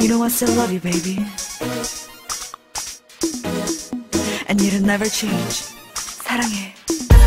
You know I still love you, baby. And you'll never change. 사랑해.